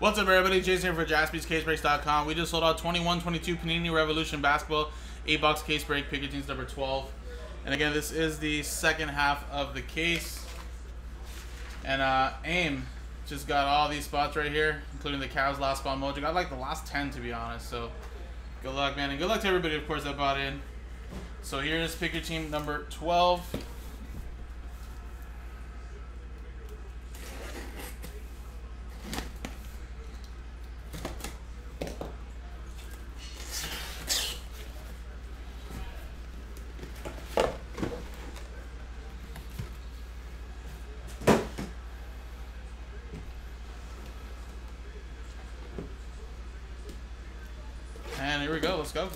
What's up, everybody? Jason here for JaspysCaseBreaks.com. We just sold out 21-22 Panini Revolution Basketball 8-box case break, Pick Your Teams number 12. And again, this is the second half of the case. And uh, AIM just got all these spots right here, including the Cavs last spot mojo. Got like the last 10, to be honest. So good luck, man. And good luck to everybody, of course, that bought in. So here's Pick Your Team number 12. We go. Let's go.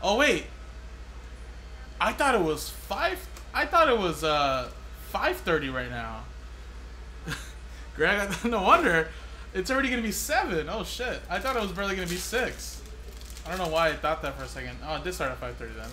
Oh wait. I thought it was 5 I thought it was uh 5:30 right now. Greg, no wonder it's already going to be 7. Oh shit. I thought it was barely going to be 6. I don't know why I thought that for a second. Oh, it did start at 5.30 then.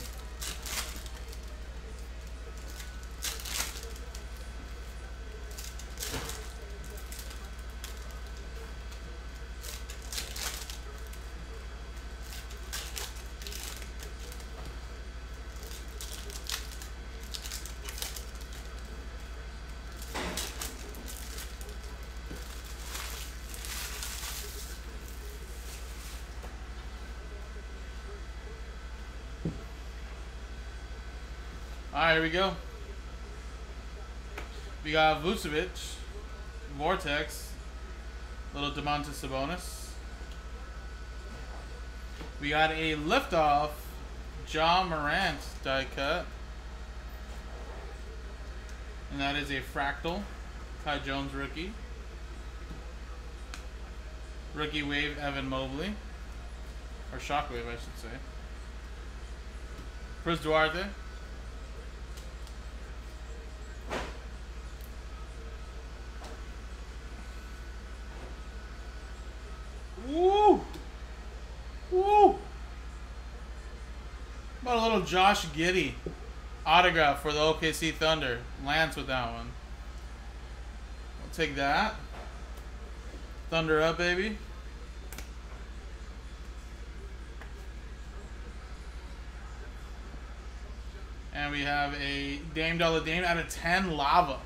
Alright, here we go. We got Vucevic, Vortex, little Domantas Sabonis. We got a liftoff, Ja Morant die cut. And that is a fractal, Kai Jones rookie. Rookie wave, Evan Mobley. Or Shockwave, I should say. Chris Duarte. Woo! Woo! About a little Josh Giddey autograph for the OKC Thunder. Lance with that one. We'll take that. Thunder up, baby. And we have a Dame Dollar Dame out of 10 lava.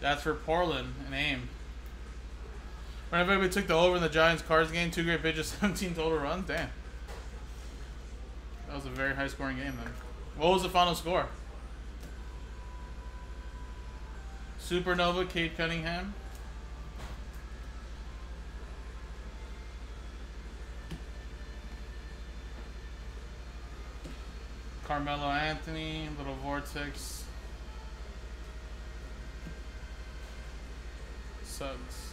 That's for Portland and AIM. Whenever we took the over in the Giants Cards game, two great pitches, 17 total runs. Damn. That was a very high scoring game then. What was the final score? Supernova, Cade Cunningham. Carmelo Anthony, Little Vortex. Suggs.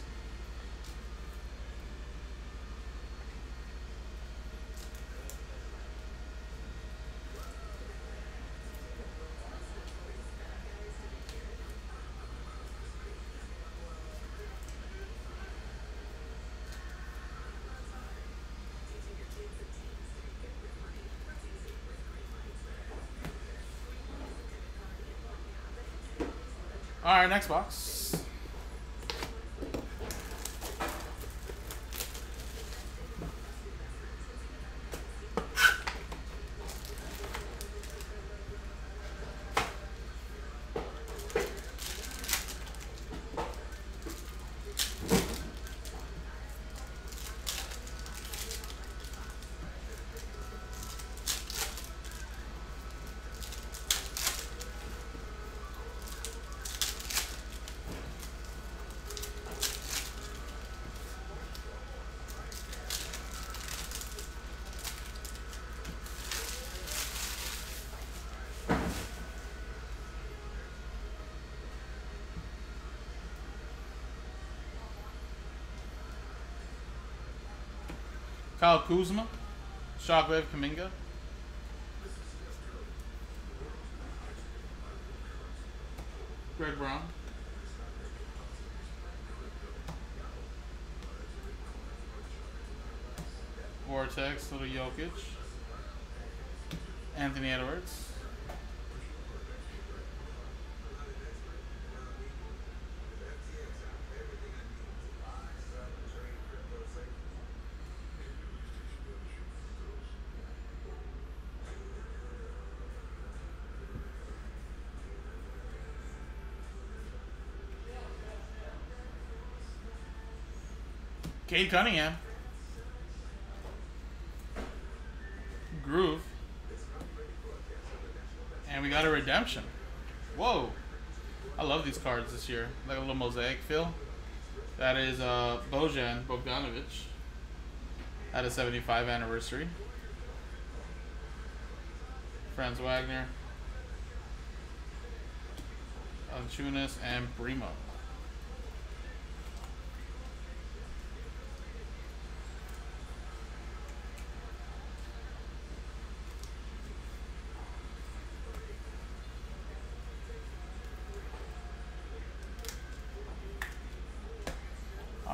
All right, next box. Kyle Kuzma, Shockwave Kuminga. Greg Brown. Vortex, little Jokic. Anthony Edwards. Cade Cunningham. Groove. And we got a redemption. Whoa. I love these cards this year. Like a little mosaic feel. That is uh, Bojan Bogdanovic. At a 75 anniversary. Franz Wagner. Antunes and Primo.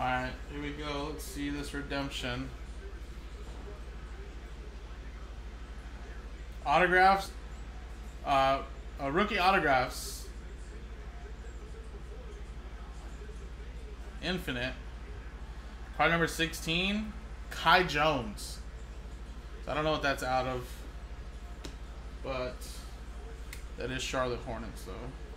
Alright, here we go. Let's see this redemption. Autographs. Uh, uh, rookie autographs. Infinite. Card number 16. Kai Jones. So I don't know what that's out of. But that is Charlotte Hornets, though.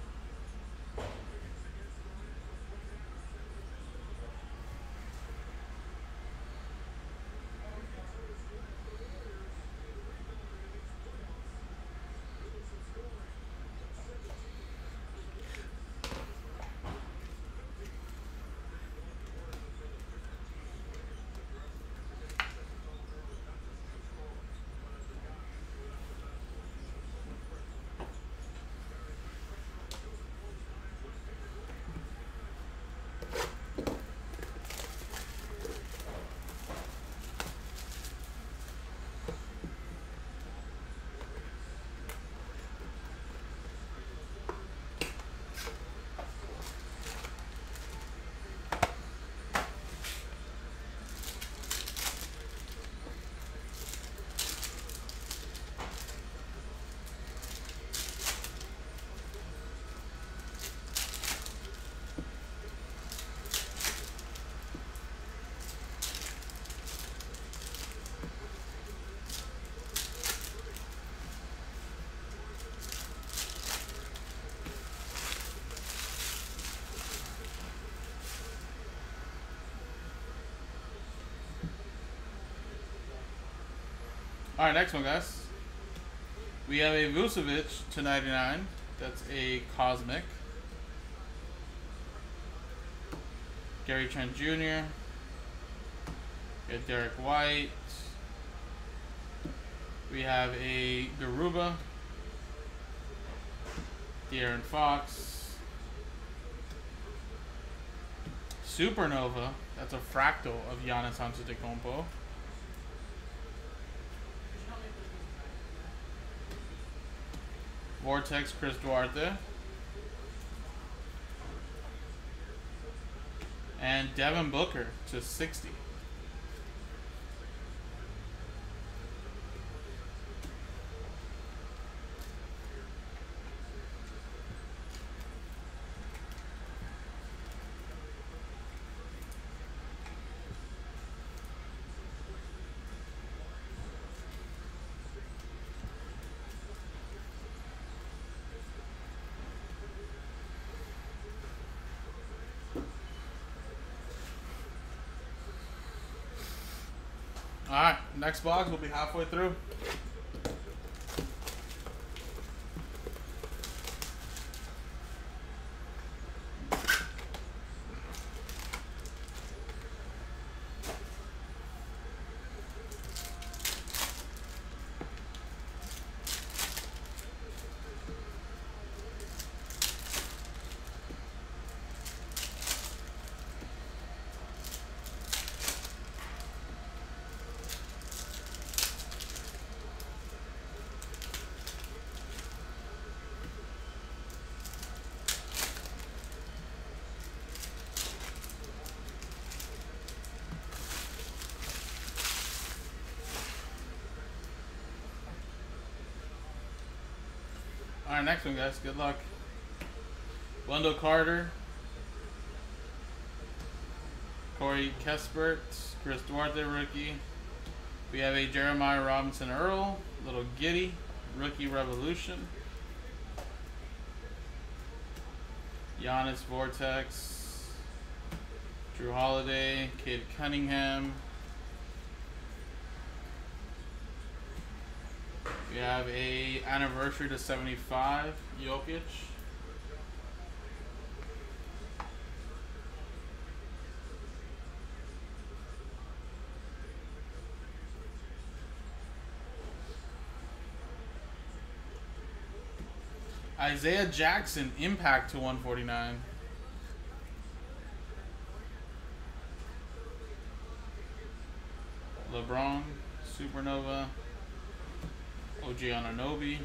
All right, next one, guys. We have a Vucevic to 99. That's a Cosmic. Gary Trent Jr. We have Derrick White. We have a Garuba. De'Aaron Fox. Supernova. That's a fractal of Giannis Antetokounmpo. Vortex Chris Duarte. And Devin Booker to 60. All right, next box We'll be halfway through. Alright, next one, guys. Good luck. Wendell Carter. Corey Kispert. Chris Duarte, rookie. We have a Jeremiah Robinson Earl. Little Giddey. Rookie Revolution. Giannis Vortex. Jrue Holiday. Cade Cunningham. We have a anniversary to 75, Jokic. Isaiah Jackson, impact to 149. LeBron, Supernova. OG Anunoby.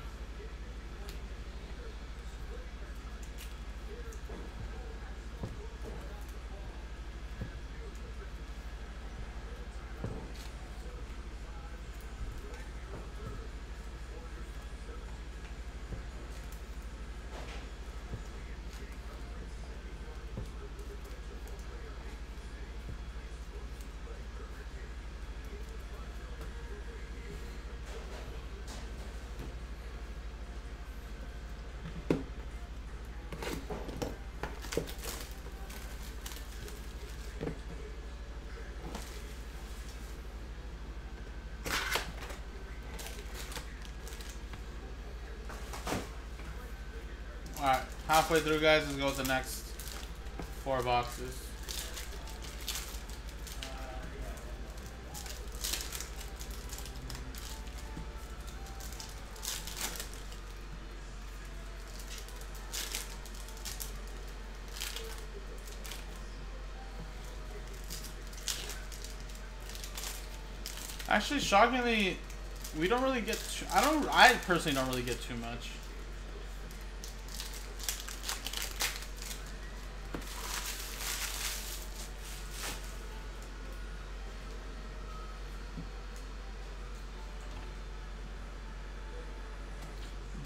Alright, halfway through, guys. Let's go with the next four boxes. Actually, shockingly, we don't really get. I don't. I personally don't really get too much.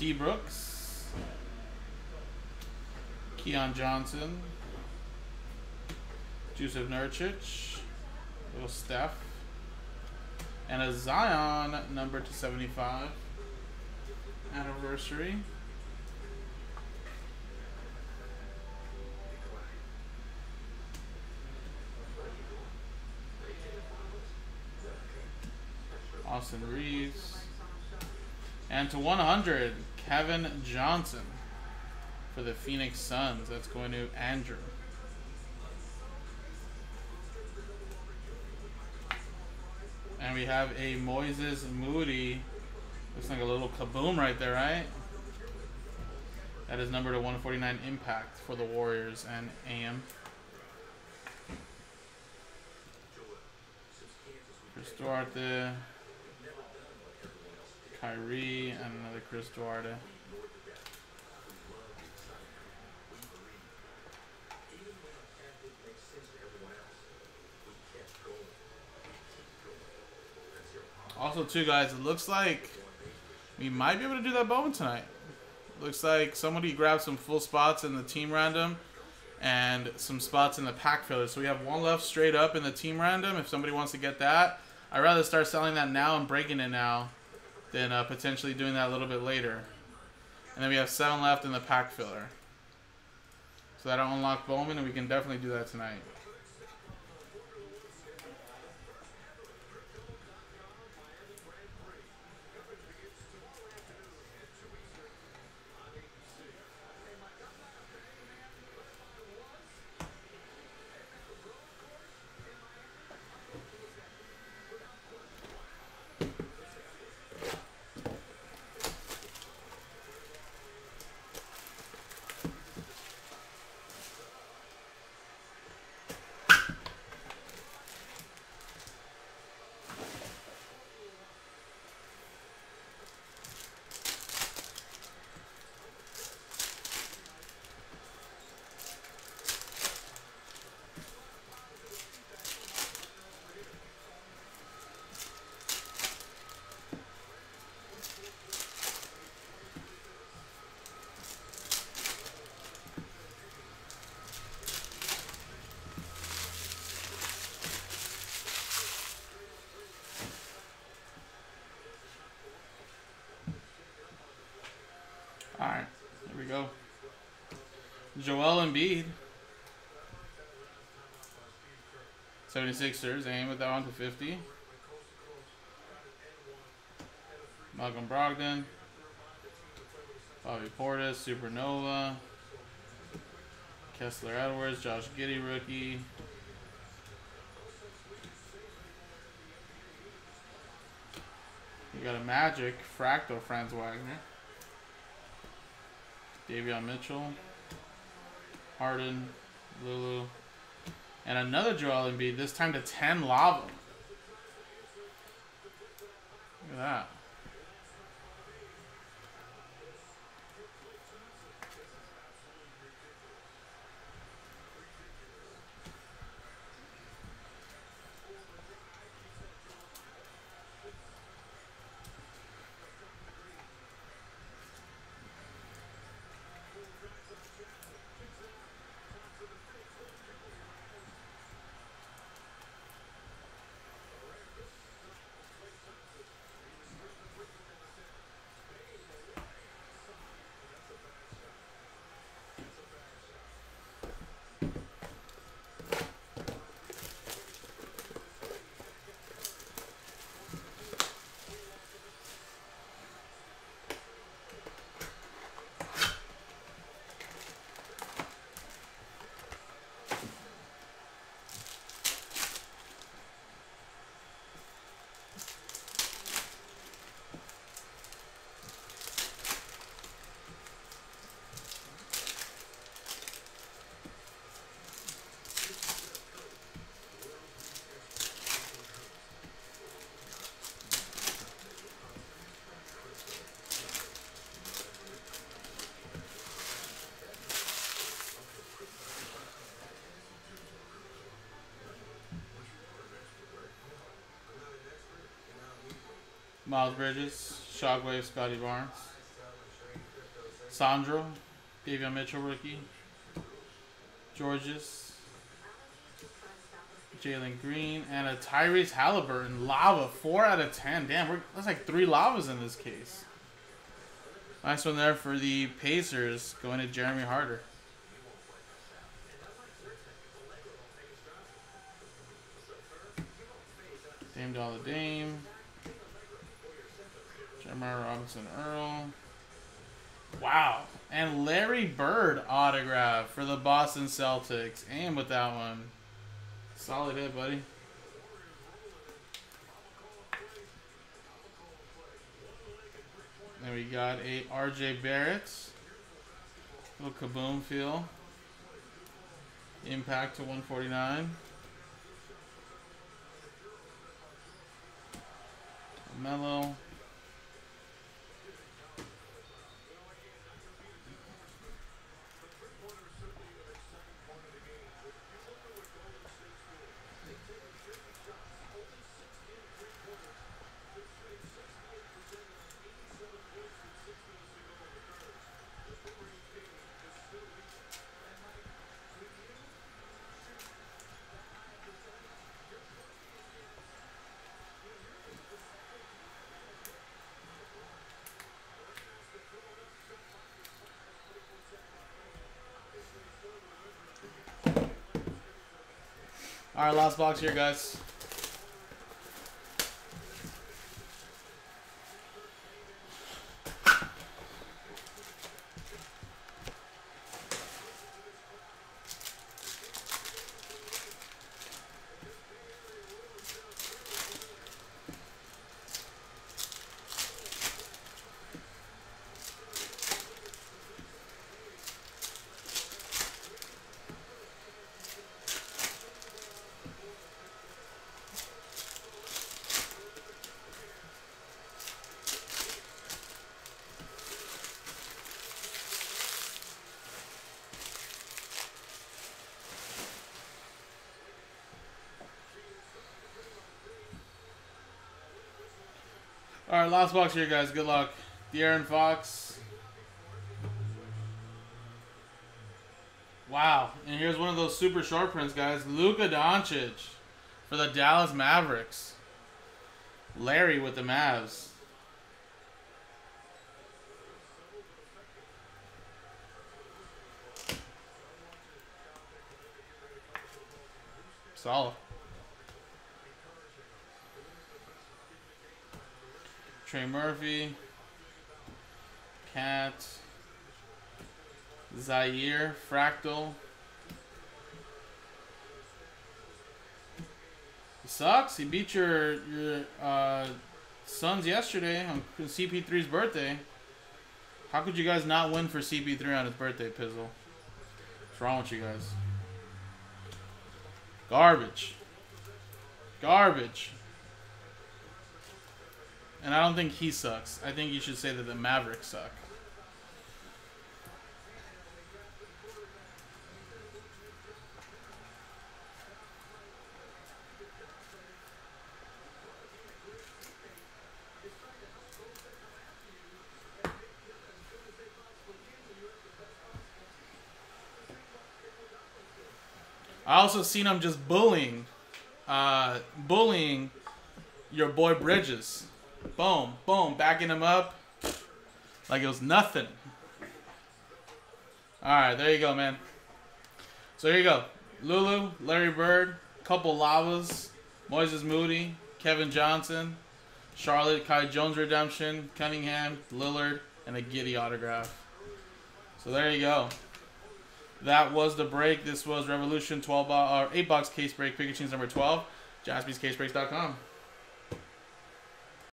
D. Brooks, Keon Johnson, Jusuf Nurkic, little Steph, and a Zion number to 75 anniversary. Austin Reaves. And to 100, Kevin Johnson for the Phoenix Suns. That's going to Andrew. And we have a Moses Moody. Looks like a little kaboom right there, right? That is number to 149 impact for the Warriors and AM. Duarte. Kyrie and another Chris Duarte. Also, too, guys, it looks like we might be able to do that Bowman tonight. Looks like somebody grabbed some full spots in the team random and some spots in the pack filler. So we have one left straight up in the team random if somebody wants to get that. I'd rather start selling that now and breaking it now than uh, potentially doing that a little bit later. And then we have seven left in the pack filler. So that'll unlock Bowman, and we can definitely do that tonight. Joel Embiid. 76ers, aim with that one to 50. Malcolm Brogdon. Bobby Portis, Supernova. Kessler Edwards, Josh Giddey, rookie. You got a Magic, Fractal, Franz Wagner. Davion Mitchell. Harden, Lulu. And another Joel Embiid, this time to 10 Lava. Look at that. Miles Bridges, Shockwave, Scottie Barnes. Sandro, Davion Mitchell rookie. Georges. Jalen Green, and a Tyrese Halliburton lava, four out of ten. Damn, that's like three lavas in this case. Nice one there for the Pacers, going to Jeremy Harder. Dame Dollar Dame. Jeremiah Robinson Earl. Wow. And Larry Bird autograph for the Boston Celtics. And with that one. Solid hit, buddy. Then we got a RJ Barrett. Little kaboom feel. Impact to 149. Mellow. All right, last box here, guys. Alright, last box here, guys. Good luck. De'Aaron Fox. Wow. And here's one of those super short prints, guys. Luka Doncic for the Dallas Mavericks. Larry with the Mavs. Solid. Trey Murphy. Cat. Zaire. Fractal. He sucks. He beat your your uh, yesterday on CP3's birthday. How could you guys not win for CP3 on his birthday, Pizzle? What's wrong with you guys? Garbage. Garbage. And I don't think he sucks. I think you should say that the Mavericks suck. I also seen him just bullying, uh, bullying your boy Bridges. Boom, boom, backing him up like it was nothing. All right, there you go, man. So here you go. Lulu, Larry Bird, couple lavas, Moses Moody, Kevin Johnson, Charlotte, Kai Jones redemption, Cunningham, Lillard, and a Giddey autograph. So there you go. That was the break. This was Revolution 12 bo- or 8 box case break. Pick Your Teams number 12. JaspysCaseBreaks.com.